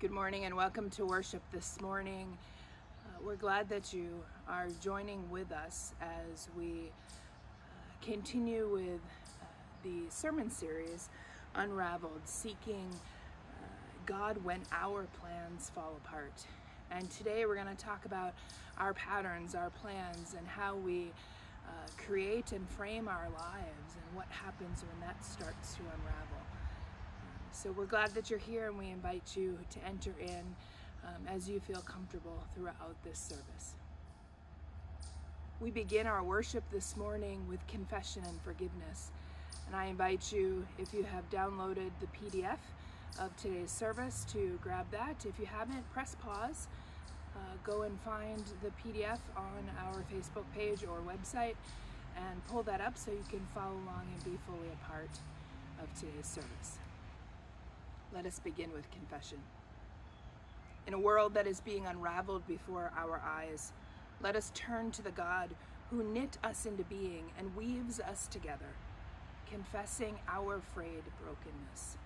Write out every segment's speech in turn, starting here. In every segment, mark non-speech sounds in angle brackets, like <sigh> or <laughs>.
Good morning and welcome to worship this morning. Uh, we're glad that you are joining with us as we uh, continue with uh, the sermon series Unraveled, seeking uh, God when our plans fall apart. And today we're going to talk about our patterns, our plans, and how we uh, create and frame our lives and what happens when that starts to unravel. So we're glad that you're here and we invite you to enter in um, as you feel comfortable throughout this service. We begin our worship this morning with confession and forgiveness. And I invite you, if you have downloaded the PDF of today's service, to grab that. If you haven't, press pause. Uh, go and find the PDF on our Facebook page or website and pull that up so you can follow along and be fully a part of today's service. Let us begin with confession. In a world that is being unraveled before our eyes, let us turn to the God who knit us into being and weaves us together, confessing our frayed brokenness.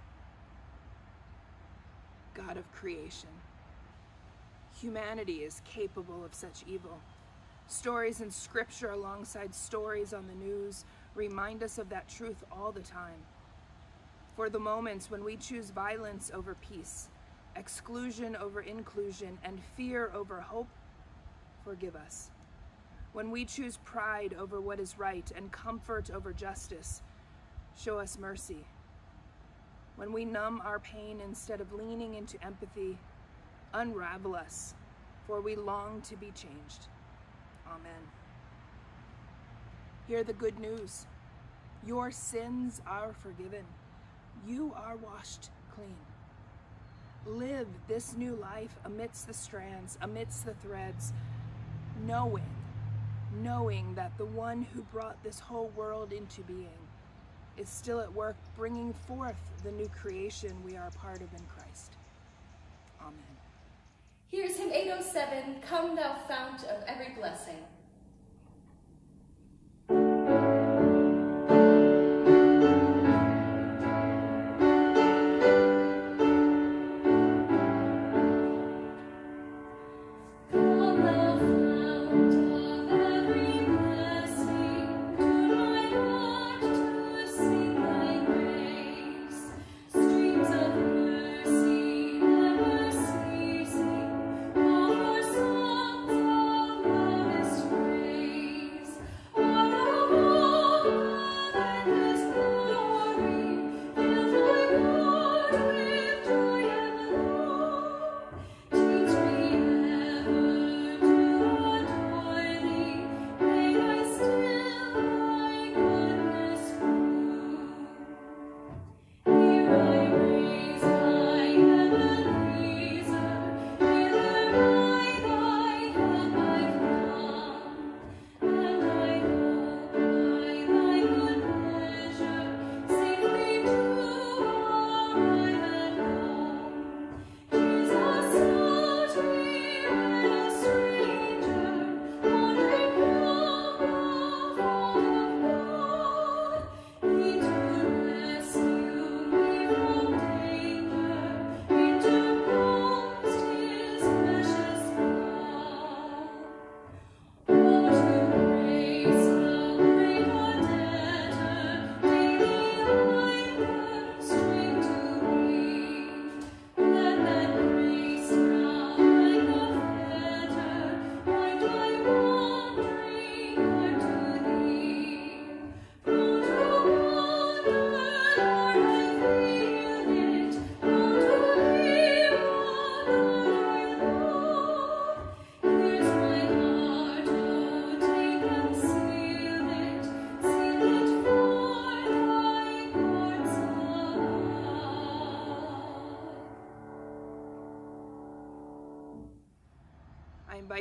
God of creation, humanity is capable of such evil. Stories in scripture alongside stories on the news remind us of that truth all the time for the moments when we choose violence over peace, exclusion over inclusion, and fear over hope, forgive us. When we choose pride over what is right and comfort over justice, show us mercy. When we numb our pain instead of leaning into empathy, unravel us, for we long to be changed. Amen. Hear the good news. Your sins are forgiven you are washed clean. Live this new life amidst the strands, amidst the threads, knowing, knowing that the one who brought this whole world into being is still at work bringing forth the new creation we are part of in Christ. Amen. Here's hymn 807, Come Thou Fount of Every Blessing.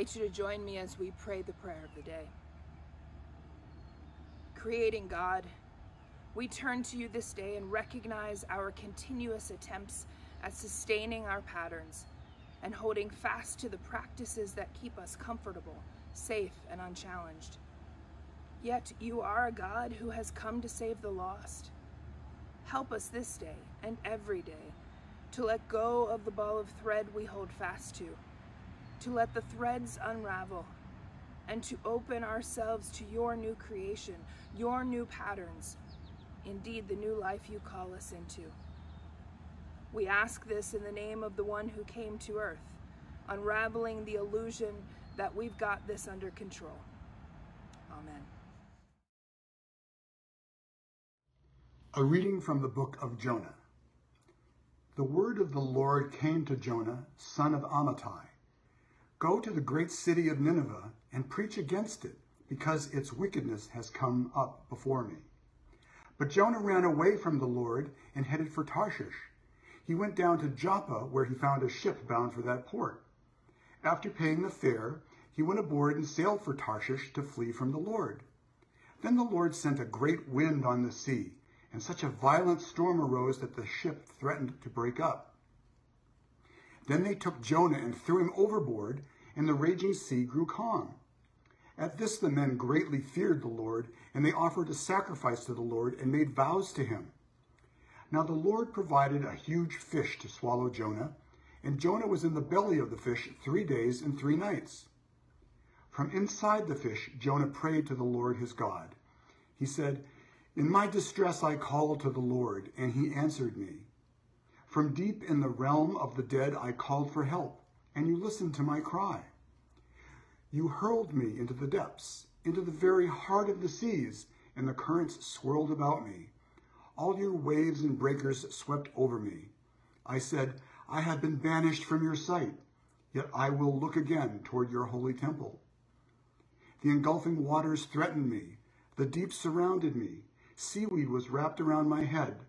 Invite you to join me as we pray the prayer of the day. Creating God, we turn to you this day and recognize our continuous attempts at sustaining our patterns and holding fast to the practices that keep us comfortable, safe, and unchallenged. Yet you are a God who has come to save the lost. Help us this day and every day to let go of the ball of thread we hold fast to, to let the threads unravel, and to open ourselves to your new creation, your new patterns, indeed the new life you call us into. We ask this in the name of the one who came to earth, unraveling the illusion that we've got this under control. Amen. A reading from the book of Jonah. The word of the Lord came to Jonah, son of Amittai. Go to the great city of Nineveh and preach against it, because its wickedness has come up before me. But Jonah ran away from the Lord and headed for Tarshish. He went down to Joppa, where he found a ship bound for that port. After paying the fare, he went aboard and sailed for Tarshish to flee from the Lord. Then the Lord sent a great wind on the sea, and such a violent storm arose that the ship threatened to break up. Then they took Jonah and threw him overboard, and the raging sea grew calm. At this the men greatly feared the Lord, and they offered a sacrifice to the Lord and made vows to him. Now the Lord provided a huge fish to swallow Jonah, and Jonah was in the belly of the fish three days and three nights. From inside the fish, Jonah prayed to the Lord his God. He said, In my distress I called to the Lord, and he answered me. From deep in the realm of the dead I called for help, and you listened to my cry. You hurled me into the depths, into the very heart of the seas, and the currents swirled about me. All your waves and breakers swept over me. I said, I have been banished from your sight, yet I will look again toward your holy temple. The engulfing waters threatened me. The deep surrounded me. Seaweed was wrapped around my head.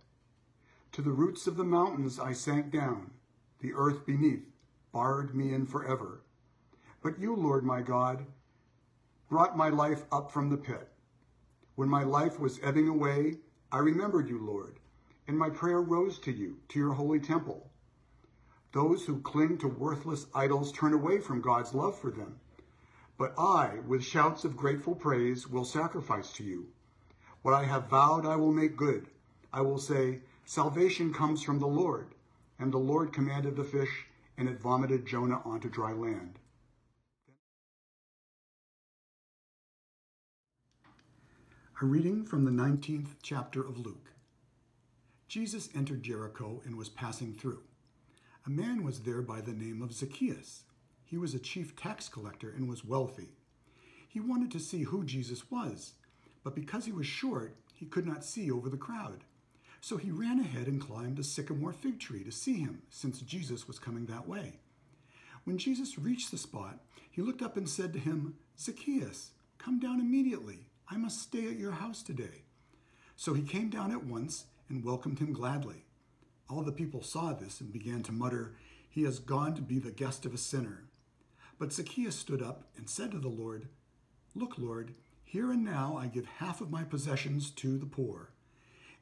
To the roots of the mountains I sank down. The earth beneath barred me in forever. But you, Lord my God, brought my life up from the pit. When my life was ebbing away, I remembered you, Lord, and my prayer rose to you, to your holy temple. Those who cling to worthless idols turn away from God's love for them. But I, with shouts of grateful praise, will sacrifice to you. What I have vowed I will make good. I will say, Salvation comes from the Lord. And the Lord commanded the fish, and it vomited Jonah onto dry land. A reading from the 19th chapter of Luke. Jesus entered Jericho and was passing through. A man was there by the name of Zacchaeus. He was a chief tax collector and was wealthy. He wanted to see who Jesus was, but because he was short, he could not see over the crowd. So he ran ahead and climbed a sycamore fig tree to see him, since Jesus was coming that way. When Jesus reached the spot, he looked up and said to him, Zacchaeus, come down immediately. I must stay at your house today. So he came down at once and welcomed him gladly. All the people saw this and began to mutter, He has gone to be the guest of a sinner. But Zacchaeus stood up and said to the Lord, Look, Lord, here and now I give half of my possessions to the poor.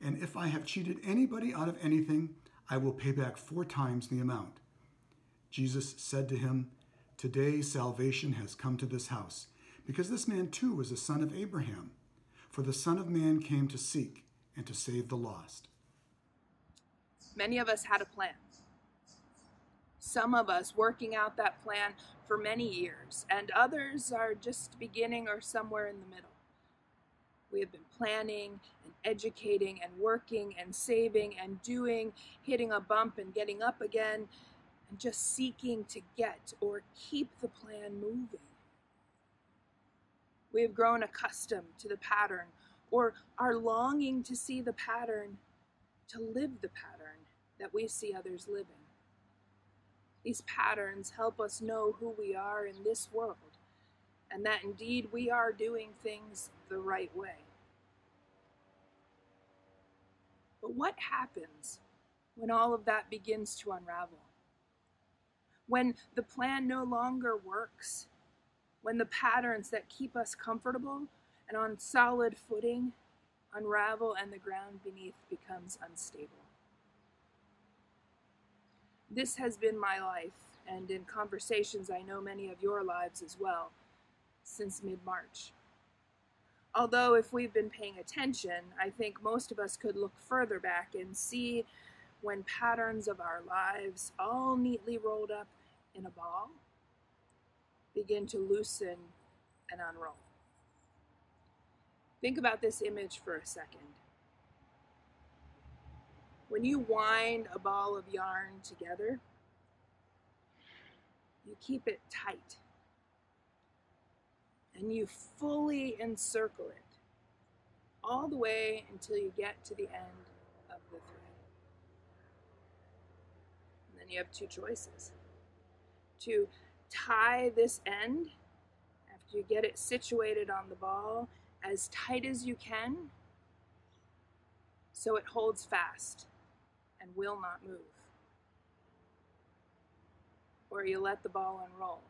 And if I have cheated anybody out of anything, I will pay back four times the amount. Jesus said to him, Today salvation has come to this house because this man too was a son of Abraham. For the Son of Man came to seek and to save the lost. Many of us had a plan. Some of us working out that plan for many years, and others are just beginning or somewhere in the middle. We have been planning and educating and working and saving and doing, hitting a bump and getting up again, and just seeking to get or keep the plan moving. We have grown accustomed to the pattern or are longing to see the pattern, to live the pattern that we see others living. These patterns help us know who we are in this world and that indeed we are doing things the right way. But what happens when all of that begins to unravel? When the plan no longer works when the patterns that keep us comfortable and on solid footing unravel and the ground beneath becomes unstable. This has been my life, and in conversations I know many of your lives as well, since mid March. Although, if we've been paying attention, I think most of us could look further back and see when patterns of our lives, all neatly rolled up in a ball, begin to loosen and unroll. Think about this image for a second. When you wind a ball of yarn together, you keep it tight and you fully encircle it all the way until you get to the end of the thread. And then you have two choices to tie this end after you get it situated on the ball as tight as you can so it holds fast and will not move. Or you let the ball unroll.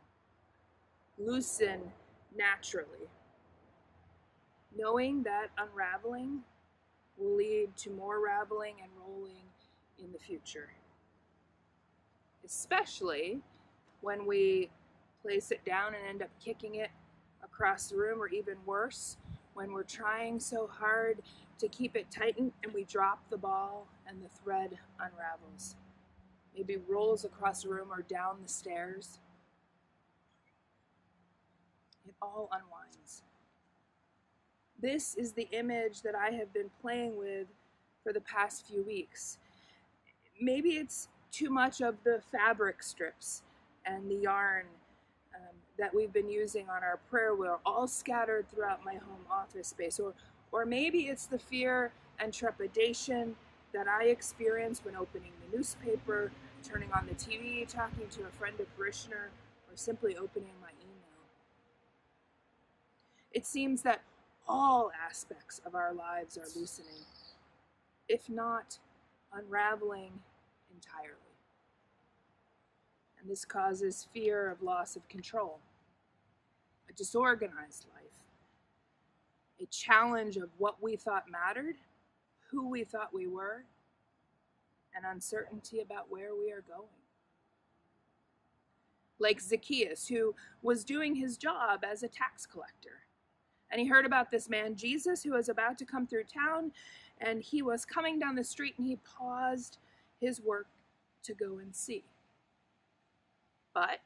Loosen naturally, knowing that unraveling will lead to more raveling and rolling in the future. Especially when we place it down and end up kicking it across the room, or even worse, when we're trying so hard to keep it tightened and we drop the ball and the thread unravels. Maybe rolls across the room or down the stairs. It all unwinds. This is the image that I have been playing with for the past few weeks. Maybe it's too much of the fabric strips and the yarn um, that we've been using on our prayer wheel, all scattered throughout my home office space. Or, or maybe it's the fear and trepidation that I experience when opening the newspaper, turning on the TV, talking to a friend or parishioner, or simply opening my. It seems that all aspects of our lives are loosening, if not unraveling entirely. And this causes fear of loss of control, a disorganized life, a challenge of what we thought mattered, who we thought we were, and uncertainty about where we are going. Like Zacchaeus, who was doing his job as a tax collector. And he heard about this man, Jesus, who was about to come through town, and he was coming down the street and he paused his work to go and see but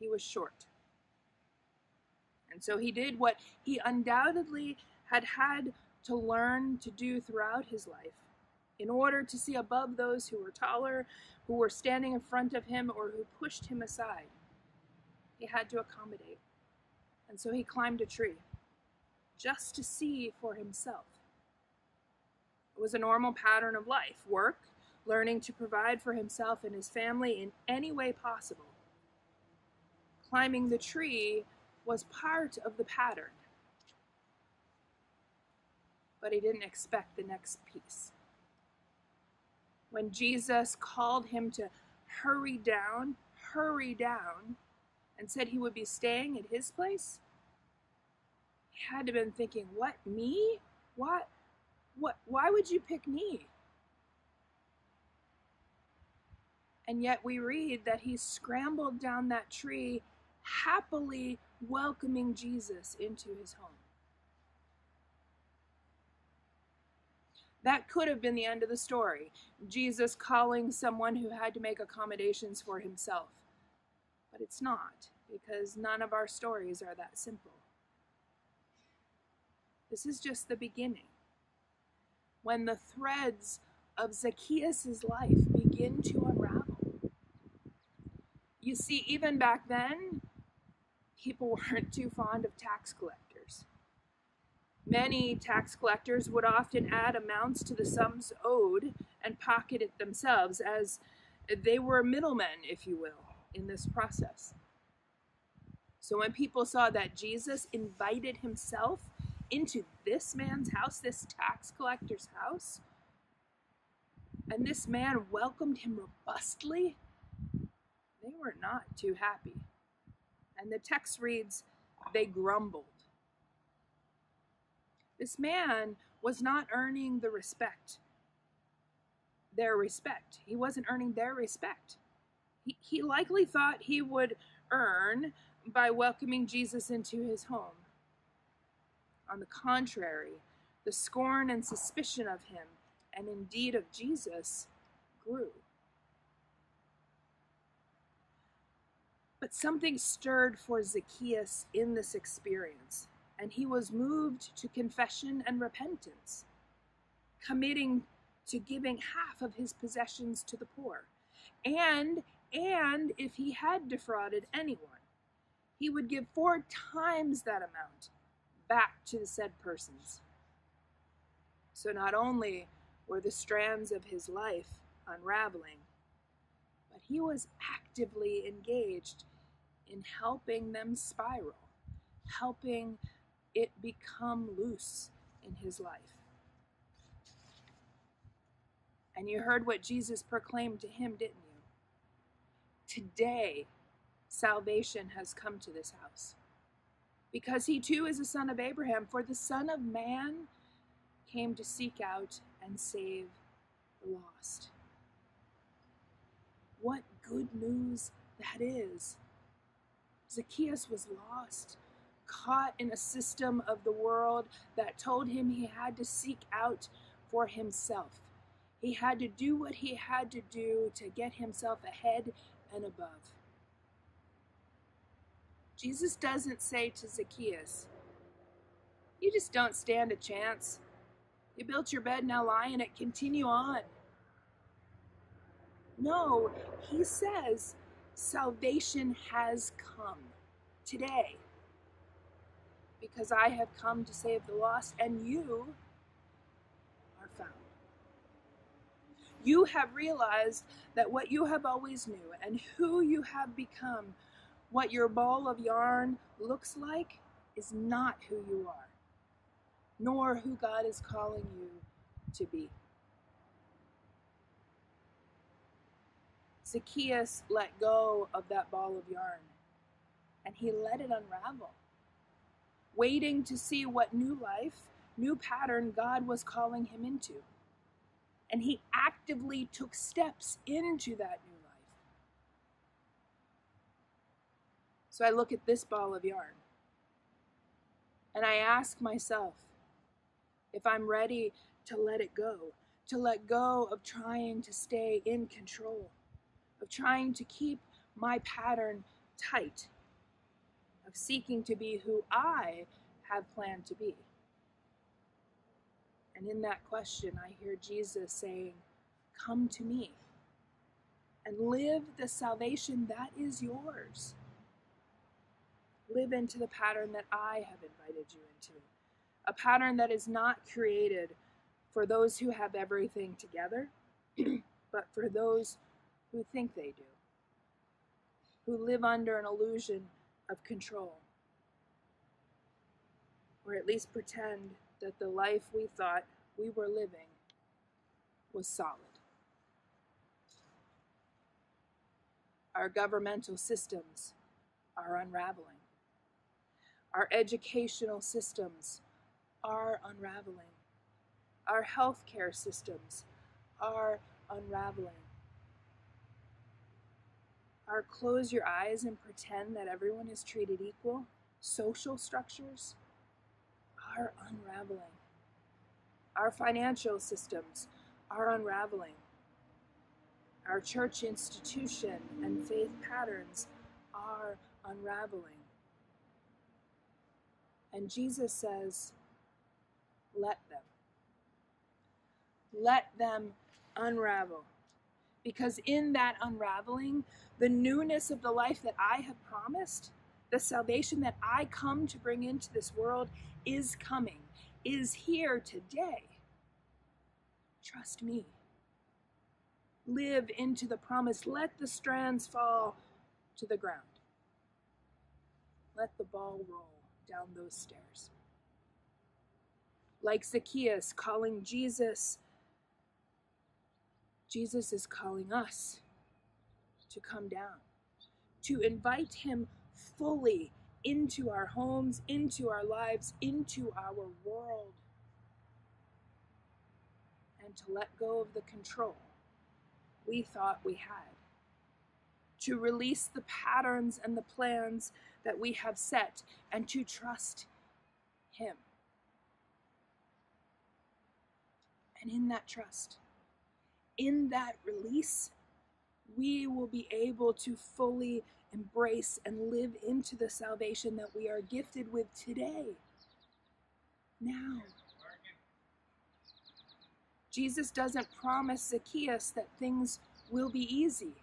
he was short. And so he did what he undoubtedly had had to learn to do throughout his life in order to see above those who were taller, who were standing in front of him, or who pushed him aside. He had to accommodate. And so he climbed a tree just to see for himself. It was a normal pattern of life work, learning to provide for himself and his family in any way possible. Climbing the tree was part of the pattern, but he didn't expect the next piece. When Jesus called him to hurry down, hurry down, and said he would be staying at his place, he had to have been thinking, What, me? What? What? Why would you pick me? And yet we read that he scrambled down that tree, happily welcoming Jesus into his home. That could have been the end of the story. Jesus calling someone who had to make accommodations for himself. But it's not, because none of our stories are that simple. This is just the beginning. When the threads of Zacchaeus' life begin to unravel, you see, even back then, people <laughs> weren't too fond of tax collectors. Many tax collectors would often add amounts to the sums owed and pocket it themselves, as they were middlemen, if you will, in this process. So when people saw that Jesus invited himself into this man's house, this tax collector's house, and this man welcomed him robustly, they were not too happy. And the text reads, they grumbled. This man was not earning the respect, their respect. He wasn't earning their respect. He, he likely thought he would earn by welcoming Jesus into his home. On the contrary, the scorn and suspicion of him and indeed of Jesus, grew. But something stirred for Zacchaeus in this experience, and he was moved to confession and repentance, committing to giving half of his possessions to the poor. And and if he had defrauded anyone, he would give four times that amount back to the said persons. So not only were the strands of his life unraveling, but he was actively engaged in helping them spiral, helping it become loose in his life. And you heard what Jesus proclaimed to him, didn't you? Today, salvation has come to this house. Because he too is a son of Abraham, for the Son of Man came to seek out and save the lost. What good news that is! Zacchaeus was lost, caught in a system of the world that told him he had to seek out for himself. He had to do what he had to do to get himself ahead and above. Jesus doesn't say to Zacchaeus, You just don't stand a chance. You built your bed, now lie in it, continue on. No, he says, Salvation has come today because I have come to save the lost, and you are found. You have realized that what you have always knew and who you have become, what your ball of yarn looks like, is not who you are, nor who God is calling you to be. Zacchaeus let go of that ball of yarn and he let it unravel, waiting to see what new life, new pattern God was calling him into. And he actively took steps into that new life. So I look at this ball of yarn and I ask myself if I'm ready to let it go, to let go of trying to stay in control, of trying to keep my pattern tight of seeking to be who I have planned to be. And in that question, I hear Jesus saying, Come to me and live the salvation that is yours. Live into the pattern that I have invited you into, a pattern that is not created for those who have everything together, <clears throat> but for those who think they do, who live under an illusion of control. Or at least pretend that the life we thought we were living was solid. Our governmental systems are unraveling. Our educational systems are unraveling. Our healthcare systems are unraveling our close your eyes and pretend that everyone is treated equal social structures are unraveling. Our financial systems are unraveling. Our church institution and faith patterns are unraveling. And Jesus says, let them. Let them unravel. Because in that unraveling, the newness of the life that I have promised, the salvation that I come to bring into this world is coming, is here today. Trust me. Live into the promise. Let the strands fall to the ground. Let the ball roll down those stairs. Like Zacchaeus calling Jesus, Jesus is calling us to come down, to invite Him fully into our homes, into our lives, into our world, and to let go of the control we thought we had, to release the patterns and the plans that we have set, and to trust Him. And in that trust, in that release, we will be able to fully embrace and live into the salvation that we are gifted with today. Now. Jesus doesn't promise Zacchaeus that things will be easy,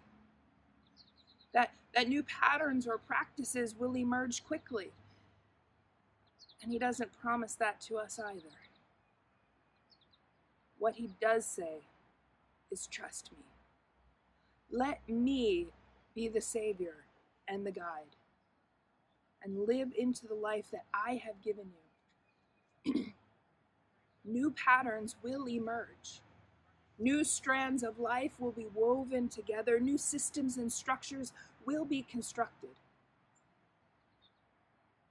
that, that new patterns or practices will emerge quickly. And he doesn't promise that to us either. What he does say is trust me. Let me be the Savior and the guide and live into the life that I have given you. <clears throat> New patterns will emerge. New strands of life will be woven together. New systems and structures will be constructed.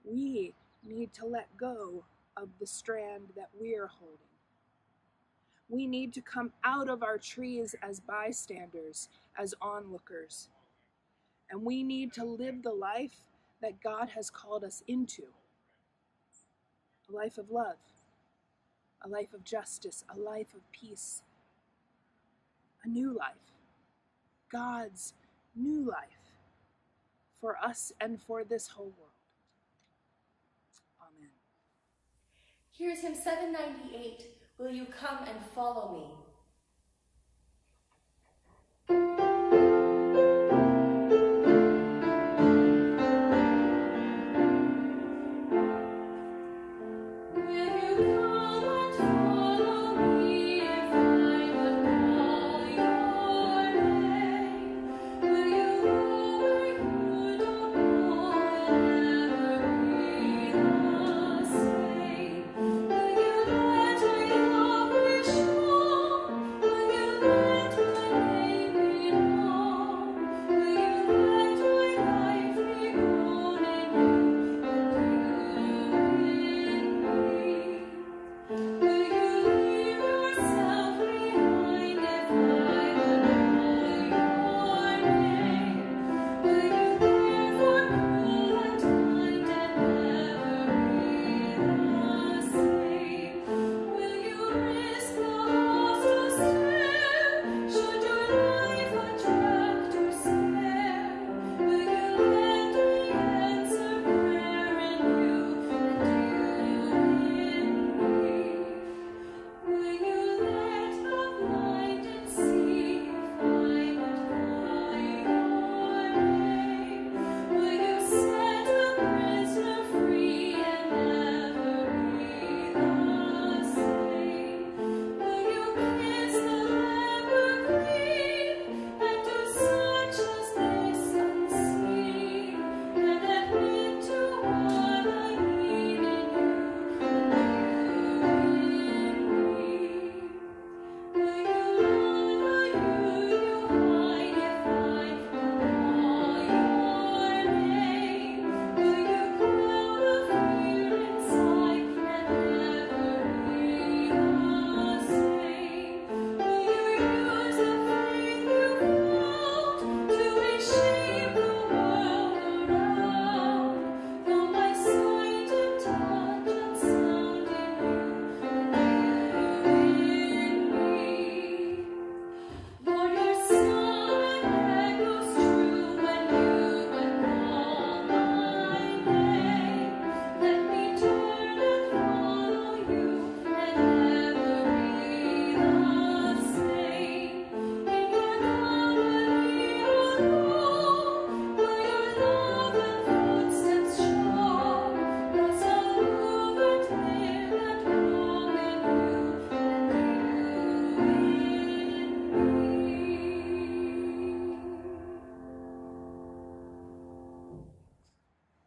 We need to let go of the strand that we're holding. We need to come out of our trees as bystanders, as onlookers. And we need to live the life that God has called us into a life of love, a life of justice, a life of peace, a new life, God's new life for us and for this whole world. Amen. Here's hymn 798 Will you come and follow me?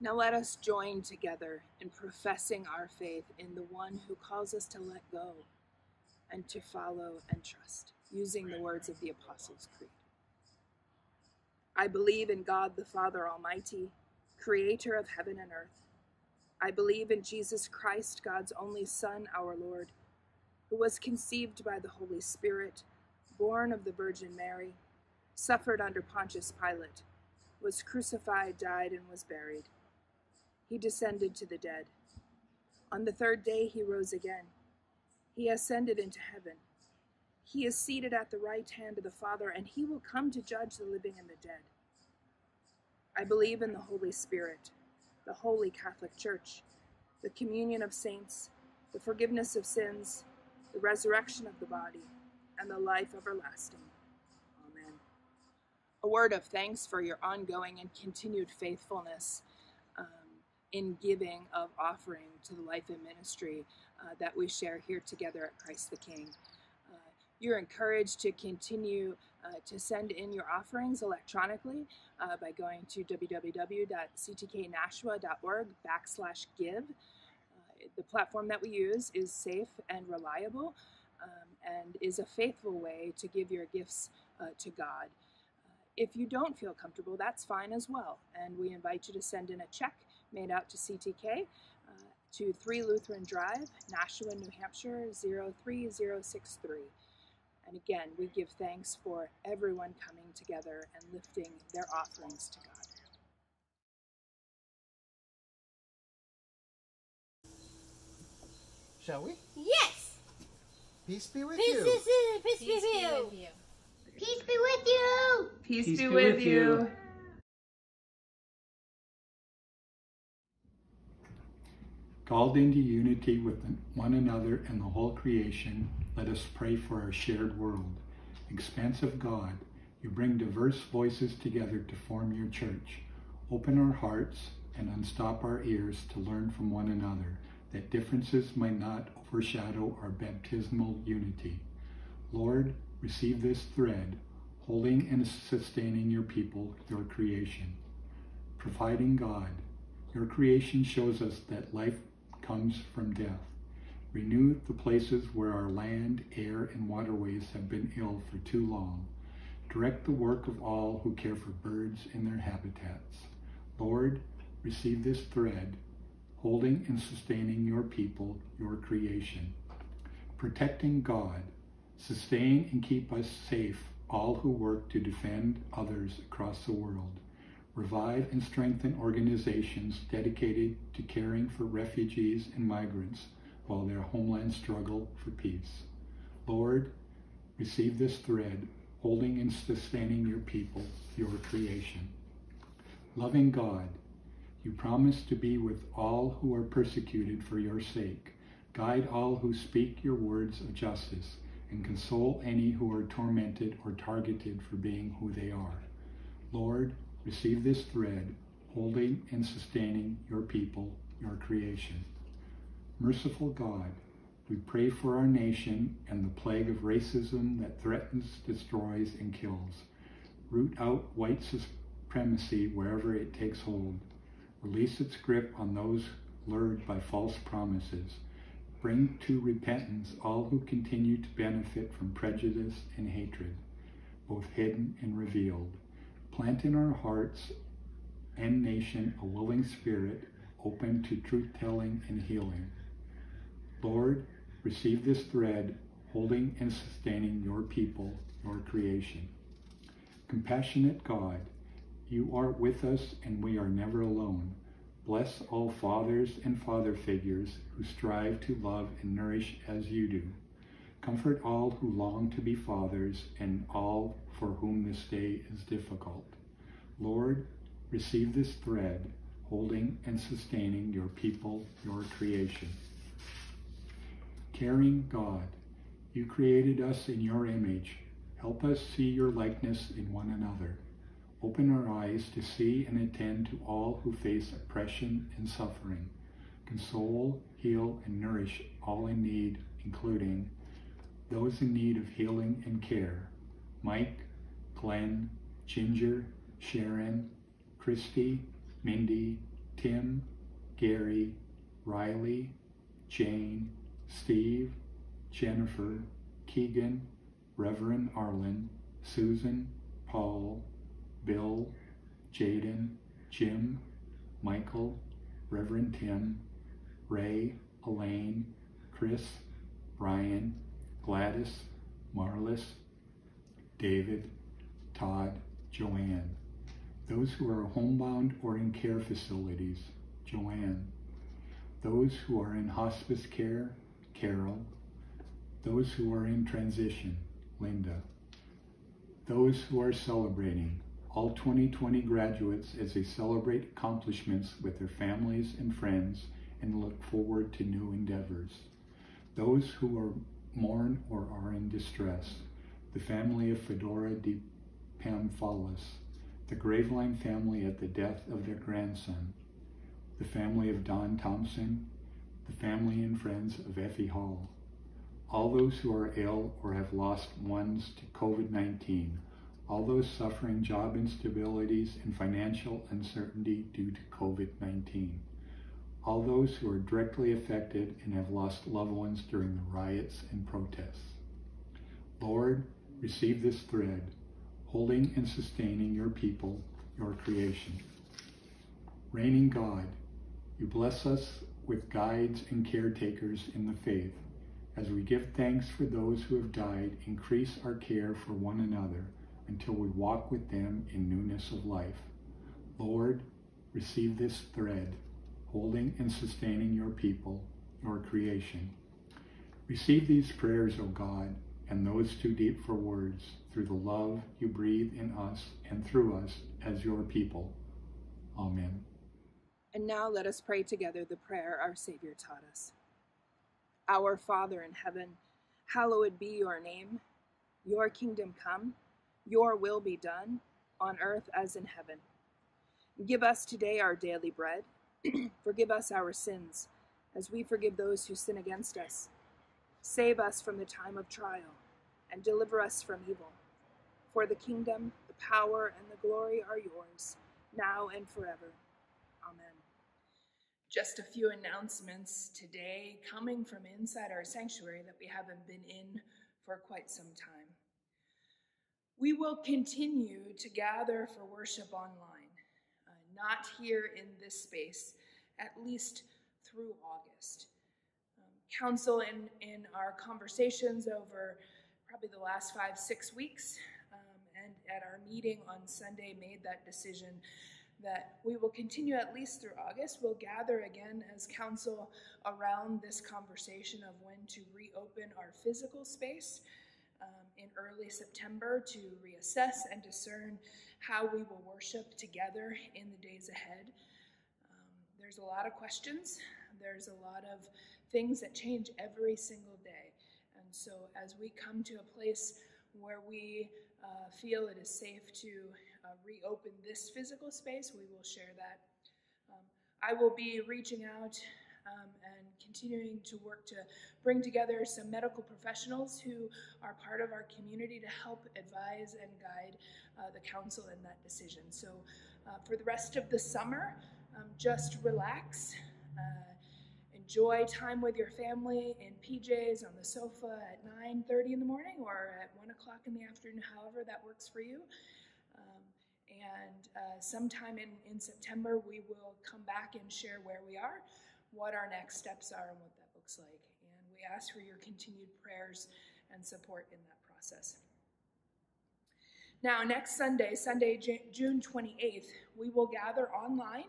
Now let us join together in professing our faith in the one who calls us to let go and to follow and trust, using the words of the Apostles' Creed. I believe in God the Father Almighty, creator of heaven and earth. I believe in Jesus Christ, God's only Son, our Lord, who was conceived by the Holy Spirit, born of the Virgin Mary, suffered under Pontius Pilate, was crucified, died, and was buried he descended to the dead. On the third day he rose again. He ascended into heaven He is seated at the right hand of the Father, and he will come to judge the living and the dead. I believe in the Holy Spirit, the holy Catholic Church, the communion of saints, the forgiveness of sins, the resurrection of the body, and the life everlasting. Amen. A word of thanks for your ongoing and continued faithfulness in giving of offering to the life and ministry uh, that we share here together at Christ the King. Uh, you're encouraged to continue uh, to send in your offerings electronically uh, by going to www.ctknashua.org backslash give. Uh, the platform that we use is safe and reliable um, and is a faithful way to give your gifts to God. if you don't feel comfortable, that's fine as well. And we invite you to send in a check made out to CTK to 3 Lutheran Drive, Nashua, New Hampshire 03063. And again, we give thanks for everyone coming together and lifting their offerings to God. Shall we? Yes! Peace be with Peace, you. peace, peace, peace, be with you. Peace be with you. Peace, Peace be, be with with you. you. Called into unity with one another and the whole creation, let us pray for our shared world. Expansive God, you bring diverse voices together to form your church. Open our hearts and unstop our ears to learn from one another, that differences might not overshadow our baptismal unity. Lord, receive this thread, holding and sustaining your people, your creation. Providing God, your creation shows us that life comes from death. Renew the places where our land, air, and waterways have been ill for too long. Direct the work of all who care for birds in their habitats. Lord, receive this thread, holding and sustaining your people, your creation. Protecting God, sustain and keep us safe, all who work to defend others across the world revive and strengthen organizations dedicated to caring for refugees and migrants while their homelands struggle for peace. Lord, receive this thread, holding and sustaining your people, your creation. Loving God, you promise to be with all who are persecuted for your sake. Guide all who speak your words of justice and console any who are tormented or targeted for being who they are. Lord, Receive this thread, holding and sustaining your people, your creation. Merciful God, we pray for our nation and the plague of racism that threatens, destroys, and kills. Root out white supremacy wherever it takes hold. Release its grip on those lured by false promises. Bring to repentance all who continue to benefit from prejudice and hatred, both hidden and revealed. Plant in our hearts and nation a willing spirit open to truth telling and healing. Lord, receive this thread holding and sustaining your people, your creation. Compassionate God, you are with us and we are never alone. Bless all fathers and father figures who strive to love and nourish as you do. Comfort all who long to be fathers and all for whom this day is difficult. Lord, receive this thread, holding and sustaining your people, your creation. Caring God, you created us in your image. Help us see your likeness in one another. Open our eyes to see and attend to all who face oppression and suffering. Console, heal, and nourish all in need, including those in need of healing and care. Mike, Glenn, Ginger, Sharon, Christy, Mindy, Tim, Gary, Riley, Jane, Steve, Jennifer, Keegan, Reverend Arlen, Susan, Paul, Bill, Jaden, Jim, Michael, Reverend Tim, Ray, Elaine, Chris, Brian, Gladys, Marlis, David, Todd, Joanne. Those who are homebound or in care facilities, Joanne. Those who are in hospice care, Carol. Those who are in transition, Linda. Those who are celebrating, all 2020 graduates as they celebrate accomplishments with their families and friends and look forward to new endeavors. Those who are mourn or are in distress, the family of Fedora de Pamphalis, the Graveline family at the death of their grandson, the family of Don Thompson, the family and friends of Effie Hall, all those who are ill or have lost ones to COVID-19, all those suffering job instabilities and financial uncertainty due to COVID-19, all those who are directly affected and have lost loved ones during the riots and protests. Lord, receive this thread, holding and sustaining your people, your creation. Reigning God, you bless us with guides and caretakers in the faith. As we give thanks for those who have died, increase our care for one another until we walk with them in newness of life. Lord, receive this thread, holding and sustaining your people, your creation. Receive these prayers, O God, and those too deep for words, through the love you breathe in us and through us as your people. Amen. And now let us pray together the prayer our Savior taught us. Our Father in heaven, hallowed be your name. Your kingdom come, your will be done, on earth as in heaven. Give us today our daily bread. <clears throat> Forgive us our sins, as we forgive those who sin against us. Save us from the time of trial, and deliver us from evil. For the kingdom, the power, and the glory are yours, now and forever. Amen. Just a few announcements today coming from inside our sanctuary that we haven't been in for quite some time. We will continue to gather for worship online, not here in this space, at least through August. Um, council, in, in our conversations over probably the last five, six weeks, um, and at our meeting on Sunday, made that decision that we will continue at least through August. We'll gather again as council around this conversation of when to reopen our physical space um, in early September to reassess and discern how we will worship together in the days ahead. Um, there's a lot of questions. There's a lot of things that change every single day. And so as we come to a place where we uh, feel it is safe to uh, reopen this physical space, we will share that. Um, I will be reaching out um, and continuing to work to bring together some medical professionals who are part of our community to help advise and guide uh, the council in that decision. So uh, for the rest of the summer, um, just relax. Uh, enjoy time with your family in PJs on the sofa at 9.30 in the morning or at 1 o'clock in the afternoon, however that works for you. Um, and uh, sometime in, in September, we will come back and share where we are what our next steps are and what that looks like. And we ask for your continued prayers and support in that process. Now, next Sunday, Sunday, June 28th, we will gather online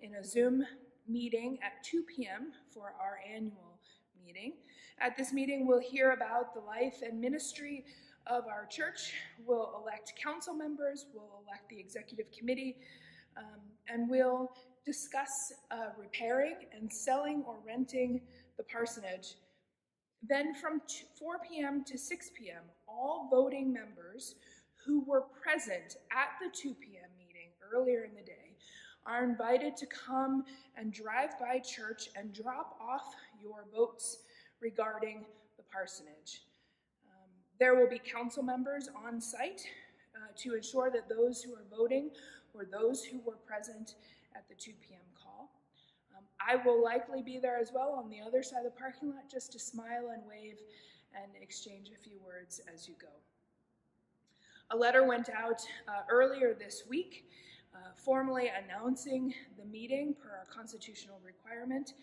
in a Zoom meeting at 2 p.m. for our annual meeting. At this meeting, we'll hear about the life and ministry of our church. We'll elect council members, we'll elect the executive committee, um, and we'll discuss uh, repairing and selling or renting the parsonage. Then from 4 p.m. to 6 p.m., all voting members who were present at the 2 p.m. meeting earlier in the day are invited to come and drive by church and drop off your votes regarding the parsonage. Um, there will be council members on site uh, to ensure that those who are voting or those who were present at the 2 p.m. call. Um, I will likely be there as well on the other side of the parking lot just to smile and wave and exchange a few words as you go. A letter went out uh, earlier this week uh, formally announcing the meeting per our constitutional requirement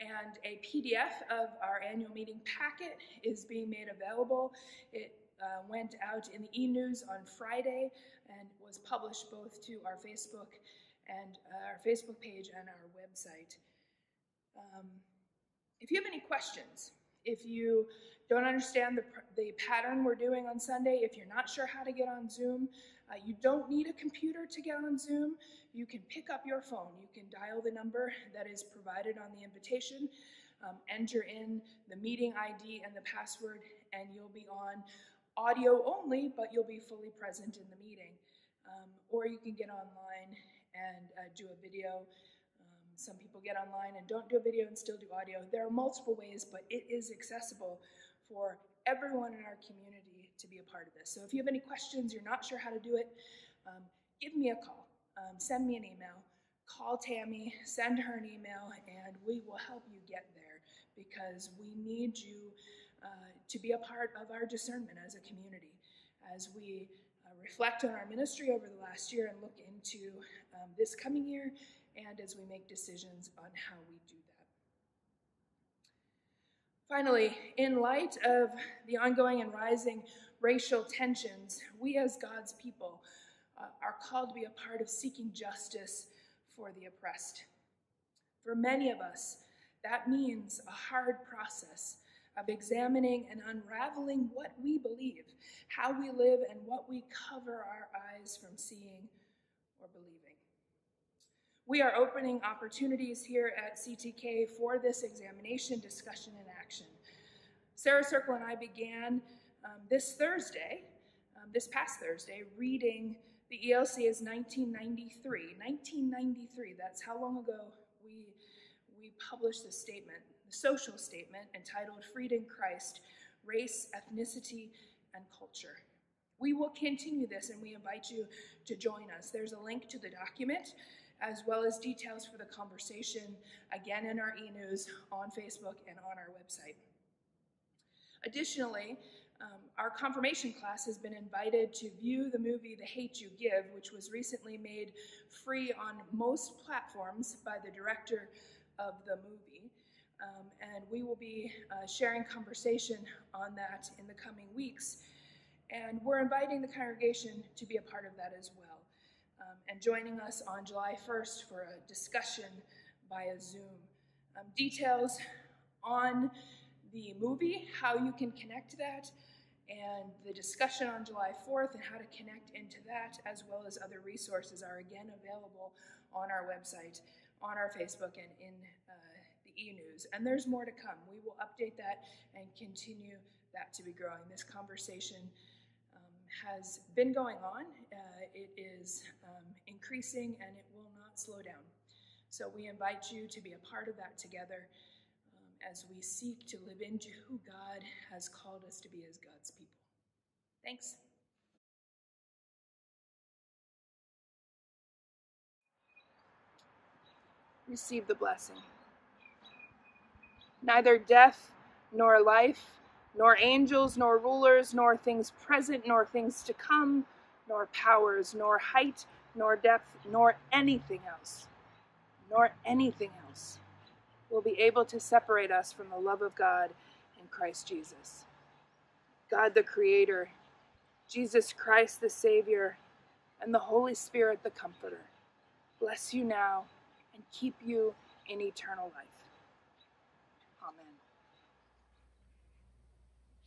and a PDF of our annual meeting packet is being made available. It uh, went out in the e-news on Friday and was published both to our Facebook and uh, our Facebook page and our website. Um, if you have any questions, if you don't understand the, the pattern we're doing on Sunday, if you're not sure how to get on Zoom, uh, you don't need a computer to get on Zoom. You can pick up your phone. You can dial the number that is provided on the invitation, um, enter in the meeting ID and the password, and you'll be on audio only, but you'll be fully present in the meeting. Um, or you can get online and uh, do a video. Um, some people get online and don't do a video and still do audio. There are multiple ways, but it is accessible for everyone in our community to be a part of this. So if you have any questions, you're not sure how to do it, um, give me a call, um, send me an email, call Tammy, send her an email, and we will help you get there because we need you uh, to be a part of our discernment as a community as we uh, reflect on our ministry over the last year and look into um, this coming year and as we make decisions on how we do that. Finally, in light of the ongoing and rising racial tensions, we as God's people uh, are called to be a part of seeking justice for the oppressed. For many of us, that means a hard process of examining and unraveling what we believe, how we live, and what we cover our eyes from seeing or believing. We are opening opportunities here at CTK for this examination, discussion, and action. Sarah Circle and I began um, this Thursday, um, this past Thursday, reading the ELCA's 1993. 1993, that's how long ago we, we published this statement, social statement entitled Freed in Christ, Race, Ethnicity, and Culture. We will continue this and we invite you to join us. There's a link to the document as well as details for the conversation, again in our e-news, on Facebook, and on our website. Additionally, um, our confirmation class has been invited to view the movie The Hate You Give, which was recently made free on most platforms by the director of the movie. Um, and we will be uh, sharing conversation on that in the coming weeks. And we're inviting the congregation to be a part of that as well um, and joining us on July 1st for a discussion via Zoom. Um, details on the movie, how you can connect to that, and the discussion on July 4th and how to connect into that, as well as other resources, are again available on our website, on our Facebook, and in uh, the e-news. And there's more to come. We will update that and continue that to be growing. This conversation has been going on. Uh, it is um, increasing and it will not slow down. So we invite you to be a part of that together um, as we seek to live into who God has called us to be as God's people. Thanks. Receive the blessing. Neither death nor life nor angels, nor rulers, nor things present, nor things to come, nor powers, nor height, nor depth, nor anything else, nor anything else will be able to separate us from the love of God in Christ Jesus. God the Creator, Jesus Christ the Savior, and the Holy Spirit the Comforter bless you now and keep you in eternal life.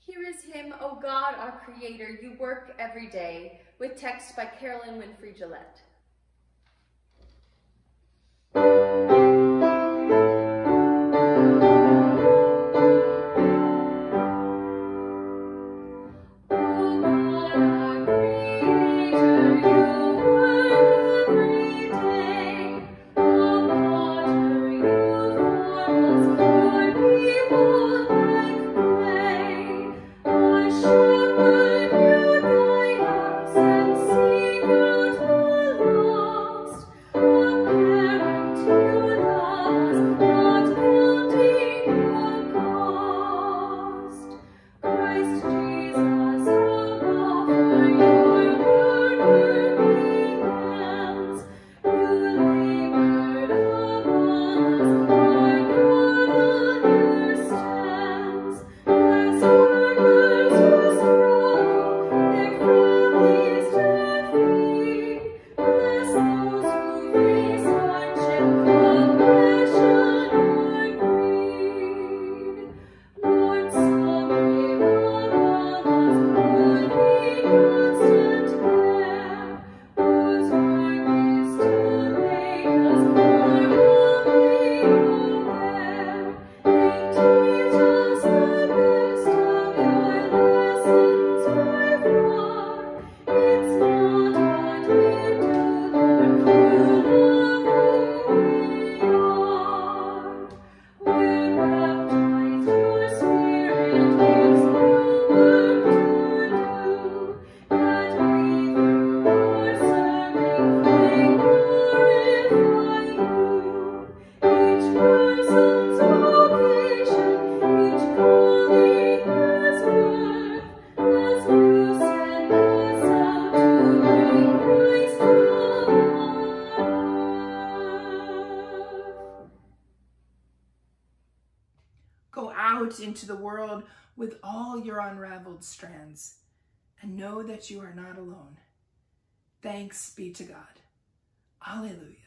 Here is him, O God, our creator, you work every day, with text by Carolyn Winfrey Gillette. And know that you are not alone. Thanks be to God. Alleluia.